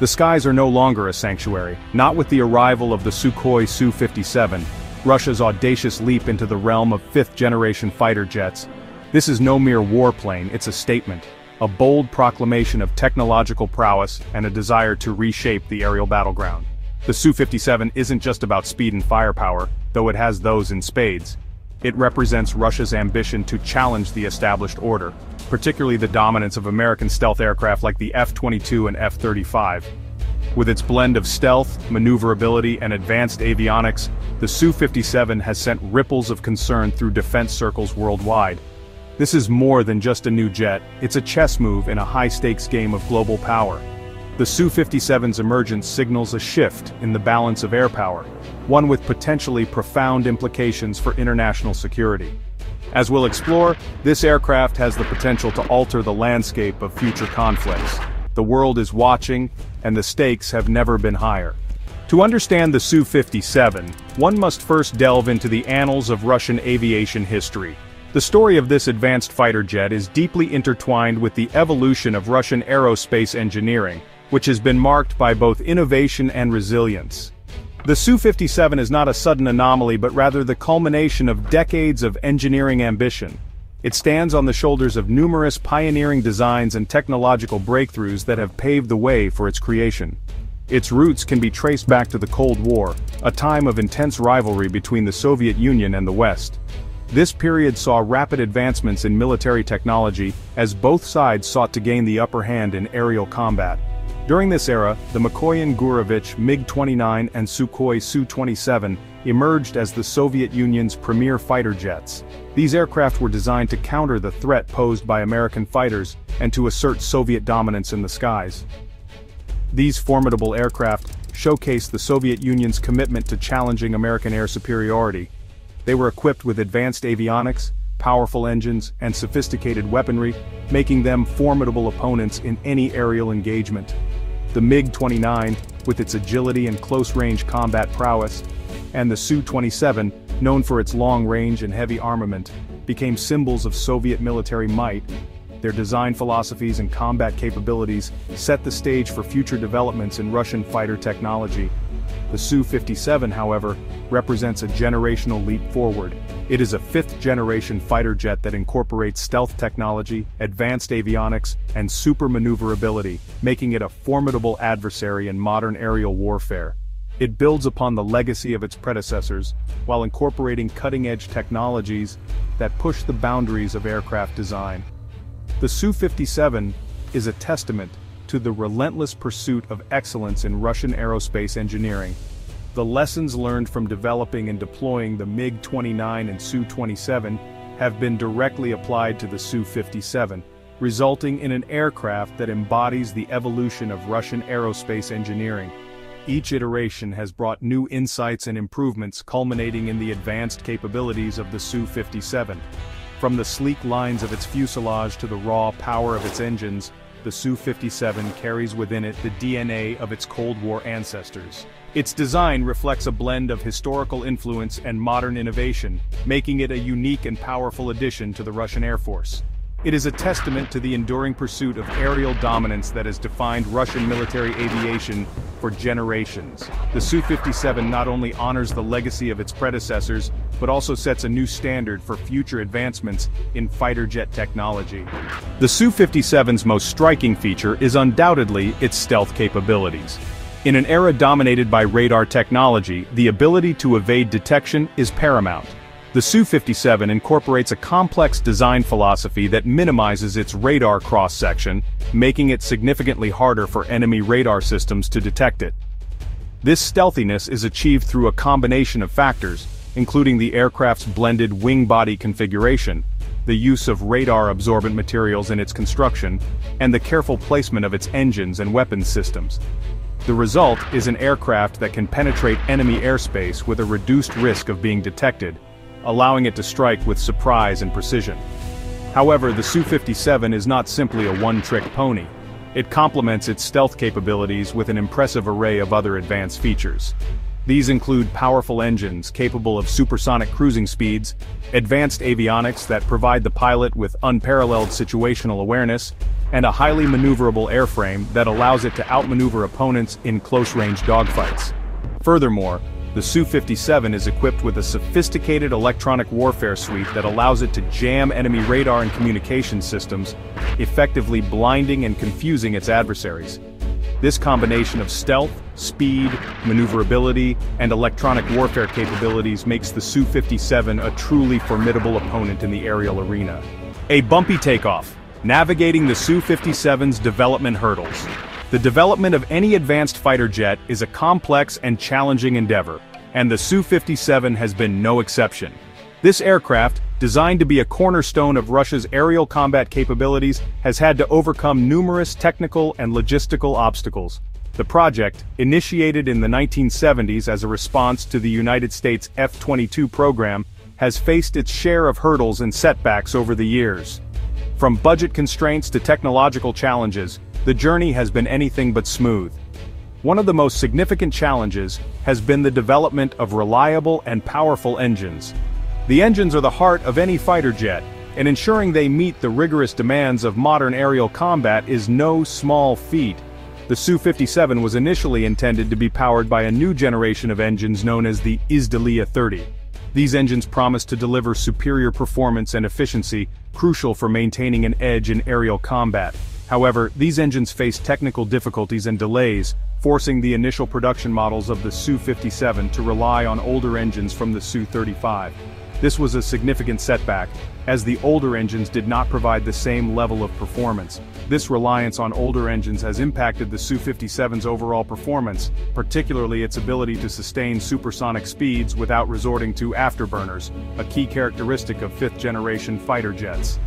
The skies are no longer a sanctuary, not with the arrival of the Sukhoi Su-57, Russia's audacious leap into the realm of fifth-generation fighter jets. This is no mere warplane, it's a statement, a bold proclamation of technological prowess and a desire to reshape the aerial battleground. The Su-57 isn't just about speed and firepower, though it has those in spades. It represents Russia's ambition to challenge the established order, particularly the dominance of American stealth aircraft like the F-22 and F-35. With its blend of stealth, maneuverability, and advanced avionics, the Su-57 has sent ripples of concern through defense circles worldwide. This is more than just a new jet, it's a chess move in a high-stakes game of global power. The Su-57's emergence signals a shift in the balance of air power, one with potentially profound implications for international security. As we'll explore, this aircraft has the potential to alter the landscape of future conflicts. The world is watching, and the stakes have never been higher. To understand the Su-57, one must first delve into the annals of Russian aviation history. The story of this advanced fighter jet is deeply intertwined with the evolution of Russian aerospace engineering, which has been marked by both innovation and resilience. The Su-57 is not a sudden anomaly but rather the culmination of decades of engineering ambition. It stands on the shoulders of numerous pioneering designs and technological breakthroughs that have paved the way for its creation. Its roots can be traced back to the Cold War, a time of intense rivalry between the Soviet Union and the West. This period saw rapid advancements in military technology as both sides sought to gain the upper hand in aerial combat. During this era, the Mikoyan Gurevich MiG-29 and Sukhoi Su-27 emerged as the Soviet Union's premier fighter jets. These aircraft were designed to counter the threat posed by American fighters and to assert Soviet dominance in the skies. These formidable aircraft showcased the Soviet Union's commitment to challenging American air superiority. They were equipped with advanced avionics, powerful engines, and sophisticated weaponry, making them formidable opponents in any aerial engagement. The MiG-29, with its agility and close-range combat prowess, and the Su-27, known for its long range and heavy armament, became symbols of Soviet military might. Their design philosophies and combat capabilities set the stage for future developments in Russian fighter technology. The Su-57, however, represents a generational leap forward. It is a fifth-generation fighter jet that incorporates stealth technology, advanced avionics, and super maneuverability, making it a formidable adversary in modern aerial warfare. It builds upon the legacy of its predecessors, while incorporating cutting-edge technologies that push the boundaries of aircraft design. The Su-57 is a testament to the relentless pursuit of excellence in Russian aerospace engineering. The lessons learned from developing and deploying the MiG-29 and Su-27 have been directly applied to the Su-57, resulting in an aircraft that embodies the evolution of Russian aerospace engineering. Each iteration has brought new insights and improvements culminating in the advanced capabilities of the Su-57. From the sleek lines of its fuselage to the raw power of its engines, the Su-57 carries within it the DNA of its Cold War ancestors. Its design reflects a blend of historical influence and modern innovation, making it a unique and powerful addition to the Russian Air Force. It is a testament to the enduring pursuit of aerial dominance that has defined Russian military aviation for generations. The Su-57 not only honors the legacy of its predecessors, but also sets a new standard for future advancements in fighter jet technology. The Su-57's most striking feature is undoubtedly its stealth capabilities. In an era dominated by radar technology, the ability to evade detection is paramount. The Su-57 incorporates a complex design philosophy that minimizes its radar cross-section, making it significantly harder for enemy radar systems to detect it. This stealthiness is achieved through a combination of factors, including the aircraft's blended wing-body configuration, the use of radar-absorbent materials in its construction, and the careful placement of its engines and weapons systems. The result is an aircraft that can penetrate enemy airspace with a reduced risk of being detected, allowing it to strike with surprise and precision. However, the Su-57 is not simply a one-trick pony. It complements its stealth capabilities with an impressive array of other advanced features. These include powerful engines capable of supersonic cruising speeds, advanced avionics that provide the pilot with unparalleled situational awareness, and a highly maneuverable airframe that allows it to outmaneuver opponents in close-range dogfights. Furthermore, the Su-57 is equipped with a sophisticated electronic warfare suite that allows it to jam enemy radar and communication systems, effectively blinding and confusing its adversaries. This combination of stealth, speed, maneuverability, and electronic warfare capabilities makes the Su-57 a truly formidable opponent in the aerial arena. A bumpy takeoff, navigating the Su-57's development hurdles. The development of any advanced fighter jet is a complex and challenging endeavor, and the Su-57 has been no exception. This aircraft, designed to be a cornerstone of Russia's aerial combat capabilities, has had to overcome numerous technical and logistical obstacles. The project, initiated in the 1970s as a response to the United States F-22 program, has faced its share of hurdles and setbacks over the years. From budget constraints to technological challenges, the journey has been anything but smooth. One of the most significant challenges has been the development of reliable and powerful engines. The engines are the heart of any fighter jet, and ensuring they meet the rigorous demands of modern aerial combat is no small feat. The Su-57 was initially intended to be powered by a new generation of engines known as the Izdeliye 30. These engines promise to deliver superior performance and efficiency, crucial for maintaining an edge in aerial combat. However, these engines faced technical difficulties and delays, forcing the initial production models of the Su-57 to rely on older engines from the Su-35. This was a significant setback, as the older engines did not provide the same level of performance. This reliance on older engines has impacted the Su-57's overall performance, particularly its ability to sustain supersonic speeds without resorting to afterburners, a key characteristic of fifth-generation fighter jets.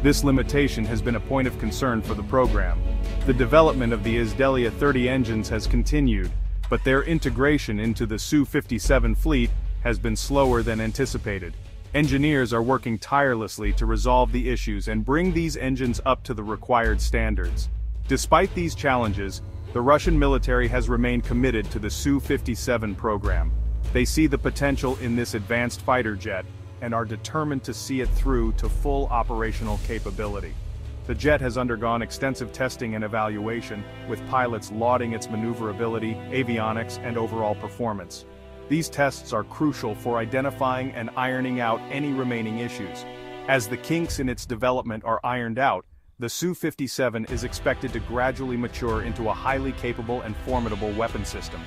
This limitation has been a point of concern for the program. The development of the Izdeliye 30 engines has continued, but their integration into the Su-57 fleet has been slower than anticipated. Engineers are working tirelessly to resolve the issues and bring these engines up to the required standards. Despite these challenges, the Russian military has remained committed to the Su-57 program. They see the potential in this advanced fighter jet, and are determined to see it through to full operational capability. The jet has undergone extensive testing and evaluation, with pilots lauding its maneuverability, avionics, and overall performance. These tests are crucial for identifying and ironing out any remaining issues. As the kinks in its development are ironed out, the Su-57 is expected to gradually mature into a highly capable and formidable weapon system.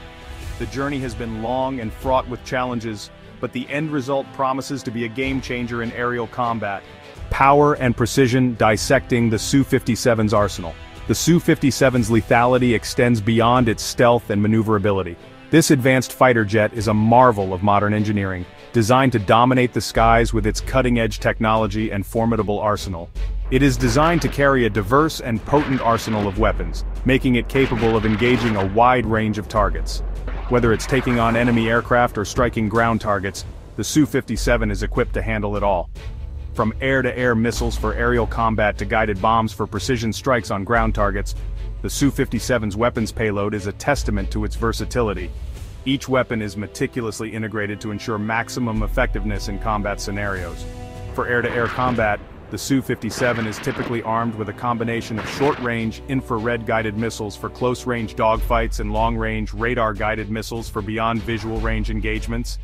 The journey has been long and fraught with challenges, but the end result promises to be a game-changer in aerial combat. Power and precision dissecting the Su-57's arsenal. The Su-57's lethality extends beyond its stealth and maneuverability. This advanced fighter jet is a marvel of modern engineering, designed to dominate the skies with its cutting-edge technology and formidable arsenal. It is designed to carry a diverse and potent arsenal of weapons, making it capable of engaging a wide range of targets. Whether it's taking on enemy aircraft or striking ground targets, the Su-57 is equipped to handle it all. From air-to-air -air missiles for aerial combat to guided bombs for precision strikes on ground targets, the Su-57's weapons payload is a testament to its versatility. Each weapon is meticulously integrated to ensure maximum effectiveness in combat scenarios. For air-to-air -air combat, the Su-57 is typically armed with a combination of short-range, infrared-guided missiles for close-range dogfights and long-range, radar-guided missiles for beyond-visual range engagements.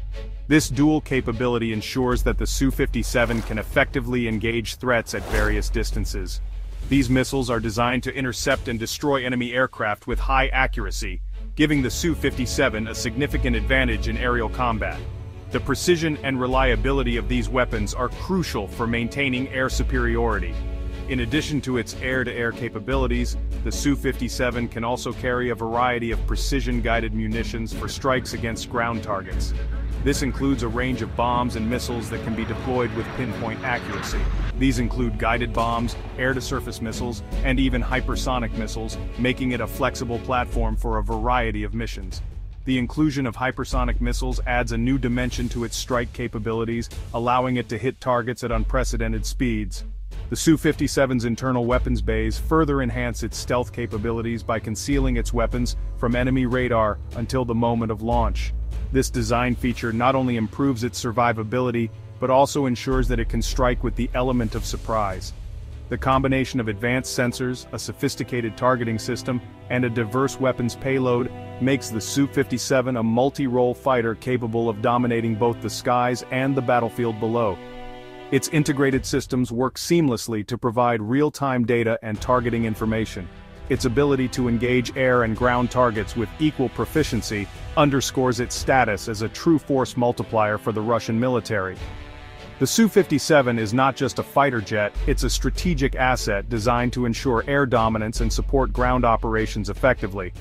This dual capability ensures that the Su-57 can effectively engage threats at various distances. These missiles are designed to intercept and destroy enemy aircraft with high accuracy, giving the Su-57 a significant advantage in aerial combat. The precision and reliability of these weapons are crucial for maintaining air superiority. In addition to its air-to-air -air capabilities, the Su-57 can also carry a variety of precision-guided munitions for strikes against ground targets. This includes a range of bombs and missiles that can be deployed with pinpoint accuracy. These include guided bombs, air-to-surface missiles, and even hypersonic missiles, making it a flexible platform for a variety of missions. The inclusion of hypersonic missiles adds a new dimension to its strike capabilities, allowing it to hit targets at unprecedented speeds. The Su-57's internal weapons bays further enhance its stealth capabilities by concealing its weapons from enemy radar until the moment of launch. This design feature not only improves its survivability, but also ensures that it can strike with the element of surprise. The combination of advanced sensors, a sophisticated targeting system, and a diverse weapons payload makes the Su-57 a multi-role fighter capable of dominating both the skies and the battlefield below. Its integrated systems work seamlessly to provide real-time data and targeting information. Its ability to engage air and ground targets with equal proficiency underscores its status as a true force multiplier for the Russian military. The Su-57 is not just a fighter jet, it's a strategic asset designed to ensure air dominance and support ground operations effectively.